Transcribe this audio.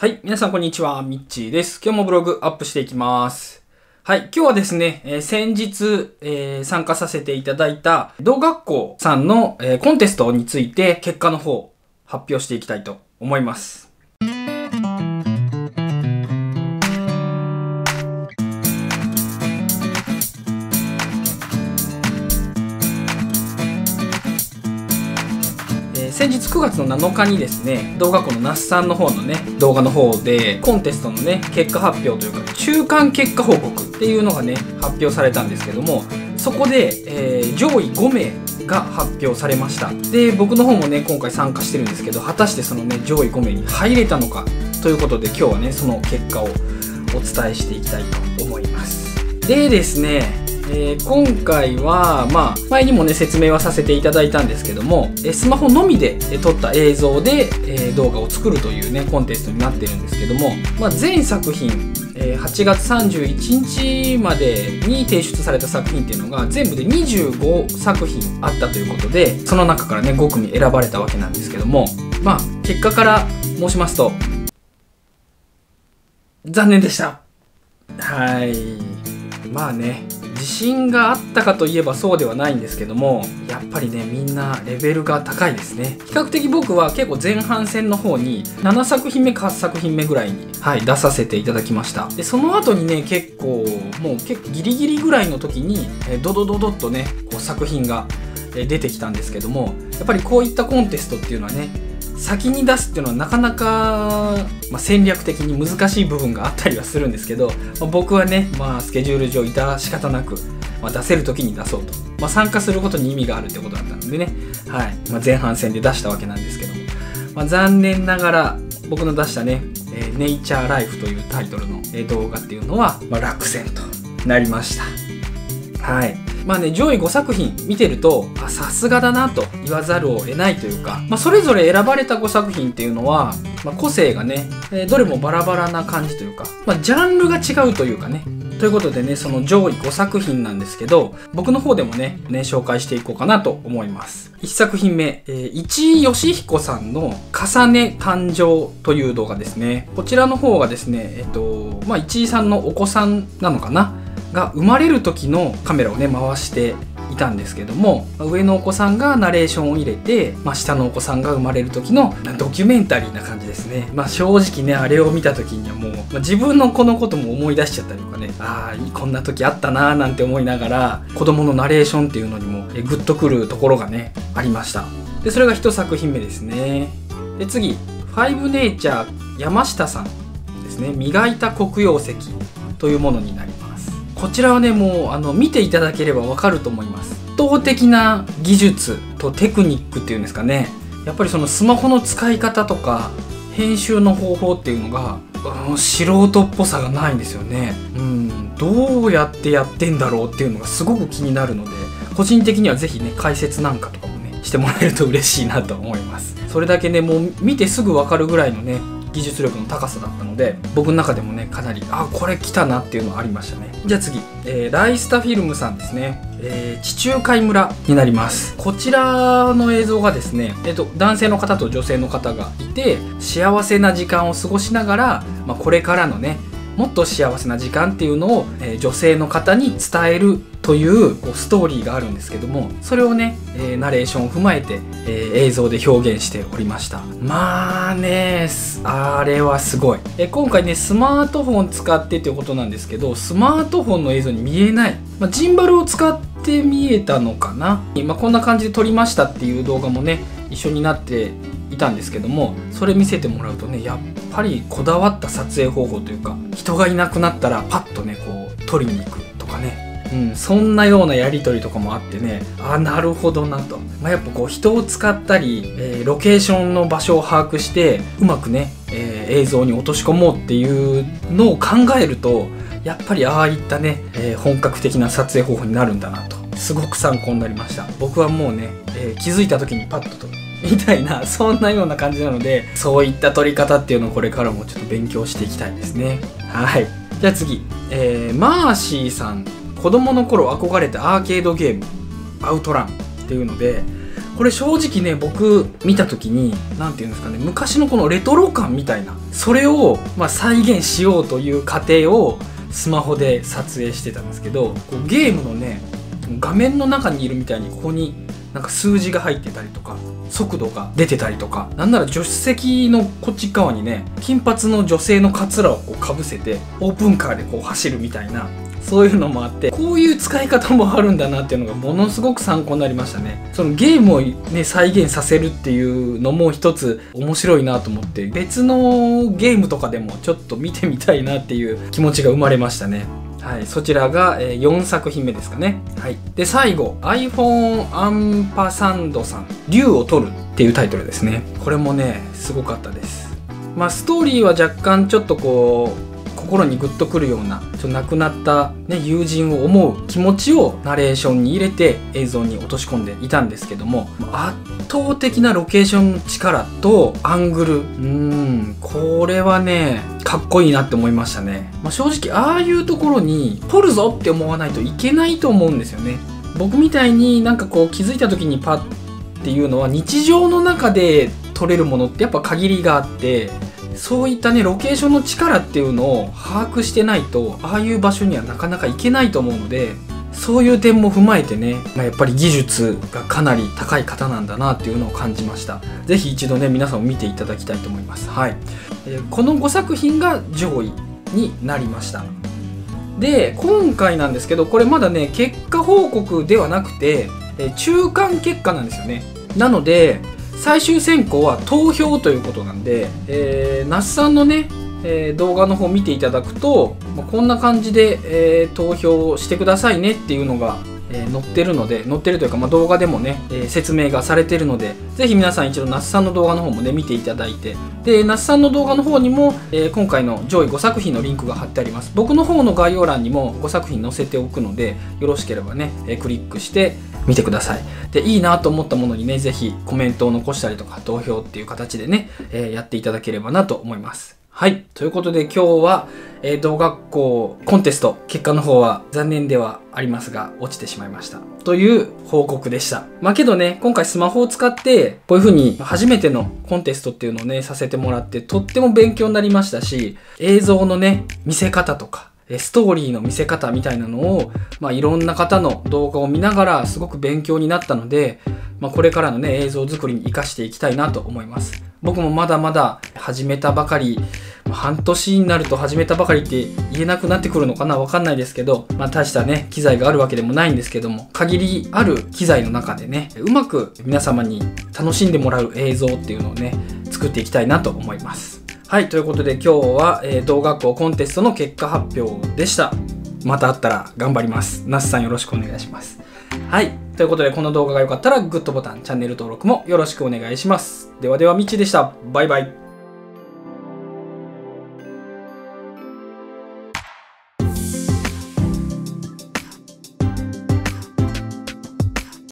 はい、皆さんこんにちは、ミッチーです。今日もブログアップしていきます。はい、今日はですね、えー先日、えー参加させていただいた、同学校さんの、えーコンテストについて、結果の方、発表していきたいと思います。先日9月の7日にですね動画校の那須さんの方のね動画の方でコンテストのね結果発表というか中間結果報告っていうのがね発表されたんですけどもそこで、えー上位5名が発表されました。で僕の方もね今回参加してるんですけど果たしてそのね上位5名に入れたのかということで今日はねその結果をお伝えしていきたいと思います。でですねえー今回は、まあ、前にもね説明はさせていただいたんですけどもえスマホのみで撮った映像で、え動画を作るというねコンテストになってるんですけども、まあ、全作品え8月31日までに提出された作品っていうのが全部で25作品あったということでその中からね5組選ばれたわけなんですけどもまあ結果から申しますと残念でした。はい。まあね。自信があったかといえばそうではないんですけどもやっぱりねみんなレベルが高いですね。比較的僕は結構前半戦の方に7作品目か8作品目ぐらいに、はい、出させていただきました。でその後にね結構もう結構ギリギリぐらいの時にえドドドドッとねこう作品が出てきたんですけどもやっぱりこういったコンテストっていうのはね先に出すっていうのはなかなか、まあ、戦略的に難しい部分があったりはするんですけど、まあ僕はね、まあ、スケジュール上致し方なく、まあ、出せる時に出そうと、ま、参加することに意味があるってことだったのでね、はいま、前半戦で出したわけなんですけども、ま、残念ながら僕の出したね「えーネイチャーライフ」というタイトルの動画っていうのは、ま、落選となりました。はい。まあね、上位5作品見てると、あ、さすがだなと言わざるを得ないというか、まあ、それぞれ選ばれた5作品っていうのは、まあ、個性がね、えーどれもバラバラな感じというか、まあ、ジャンルが違うというかね。ということでね、その上位5作品なんですけど、僕の方でもね、ね、紹介していこうかなと思います。1作品目、えー、市井義彦さんの重ね誕生という動画ですね。こちらの方がですね、えっと、まあ、市井さんのお子さんなのかなが生まれる時のカメラをね回していたんですけども上のお子さんがナレーションを入れて、まあ、下のお子さんが生まれる時のドキュメンタリーな感じですね、まあ、正直ねあれを見た時にはもう、まあ自分の子のことも思い出しちゃったりとかねああこんな時あったなーなんて思いながら子供のナレーションっていうのにもえグッとくるところがねありました。でそれが一作品目ですね。で次ファイブネイチャー山下さんですね。磨いた黒曜石というものになります。こちらはねもうあの見ていただければわかると思います。圧倒的な技術とテクニックっていうんですかね。やっぱりそのスマホの使い方とか編集の方法っていうのが、うん素人っぽさがないんですよね。うん。どうやってやってんだろうっていうのがすごく気になるので個人的にはぜひね解説なんかとかもねしてもらえると嬉しいなと思います。それだけねもう見てすぐわかるぐらいのね技術力の高さだったので僕の中でもねかなりあこれ来たなっていうのはありましたね。じゃあ次、えーライスタフィルムさんですね、えー地中海村になります。こちらの映像がですね、えー、と男性の方と女性の方がいて幸せな時間を過ごしながら、まあ、これからのねもっと幸せな時間っていうのを、えー女性の方に伝えるというこうストーリーがあるんですけどもそれをね、えーナレーションを踏まえて、えー映像で表現しておりました。まあねあれはすごい、えー今回ねスマートフォン使ってということなんですけどスマートフォンの映像に見えない、まあ、ジンバルを使って見えたのかな、まあ、こんな感じで撮りましたっていう動画もね一緒になっていたんですけどもそれ見せてもらうとねやっぱりこだわった撮影方法というか人がいなくなったらパッとねこう撮りに行くとかね。うん、そんなようなやり取りとかもあってねああなるほどなと、まあ、やっぱこう人を使ったり、えーロケーションの場所を把握してうまくね、えー映像に落とし込もうっていうのを考えるとやっぱりああいったね、えー本格的な撮影方法になるんだなと。すごく参考になりました。僕はもうね、え気づいた時にパッと撮る。みたいなそんなような感じなのでそういった撮り方っていうのをこれからもちょっと勉強していきたいですね。はい。じゃあ次、えーマーシーさん。子供の頃憧れたアーケードゲーム。アウトラン。っていうのでこれ正直ね僕見た時に何て言うんですかね昔のこのレトロ感みたいなそれを、ま、再現しようという過程をスマホで撮影してたんですけどこうゲームのね画面の中にいるみたいにここになんか数字が入ってたりとか速度が出てたりとかなんなら助手席のこっち側にね金髪の女性のカツラをこうかぶせてオープンカーでこう走るみたいなそういうのもあってこういう使い方もあるんだなっていうのがものすごく参考になりましたね。そのゲームをね再現させるっていうのも一つ面白いなと思って別のゲームとかでもちょっと見てみたいなっていう気持ちが生まれましたね。はい、そちらが、えー、4作品目ですかね。はい、で最後 iPhone アンパサンドさん「竜を取る」っていうタイトルですね。これもねすごかったです。まあストーリーは若干ちょっとこう心にグッとくるようなちょ亡くなった、ね、友人を思う気持ちをナレーションに入れて映像に落とし込んでいたんですけども圧倒的なロケーションの力とアングルうんこれはねかっこいいなって思いましたね、まあ、正直ああいうところに撮るぞって思わないといけないと思うんですよね。僕みたいになんかこう気づいた時にパッっていうのは日常の中で撮れるものってやっぱ限りがあってそういったねロケーションの力っていうのを把握してないとああいう場所にはなかなか行けないと思うのでそういう点も踏まえてね、まあ、やっぱり技術がかなり高い方なんだなっていうのを感じました。是非一度ね皆さんも見ていただきたいと思います。はい、えー、この5作品が上位になりました。で今回なんですけどこれまだね結果報告ではなくて、えー、中間結果なんですよね。なので最終選考は投票ということなんで、えー、那須さんのね、えー、動画の方見ていただくと、まあ、こんな感じで、えー、投票してくださいねっていうのが、え載ってるので載ってるというか、まあ、動画でもね、え説明がされてるのでぜひ皆さん一度那須さんの動画の方もね見ていただいてで那須さんの動画の方にも、え今回の上位5作品のリンクが貼ってあります。僕の方の概要欄にも5作品載せておくのでよろしければね、えクリックして見てください。でいいなと思ったものにね是非コメントを残したりとか投票っていう形でね、え、やっていただければなと思います。はい。ということで今日は、えー、同学校コンテスト、結果の方は残念ではありますが、落ちてしまいました。という報告でした。まあけどね、今回スマホを使って、こういう風に初めてのコンテストっていうのをね、させてもらって、とっても勉強になりましたし、映像のね、見せ方とか、ストーリーの見せ方みたいなのを、まあ、いろんな方の動画を見ながらすごく勉強になったので、まあ、これからのね映像作りに活かしていきたいなと思います僕もまだまだ始めたばかり半年になると始めたばかりって言えなくなってくるのかなわかんないですけど、まあ、大したね機材があるわけでもないんですけども限りある機材の中でねうまく皆様に楽しんでもらう映像っていうのをね作っていきたいなと思いますはい、ということで今日は、えー、同学校コンテストの結果発表でした。また会ったら頑張ります。那須さんよろしくお願いします。はい、ということでこの動画が良かったらグッドボタン、チャンネル登録もよろしくお願いします。ではでは、みっちでした。バイバイ。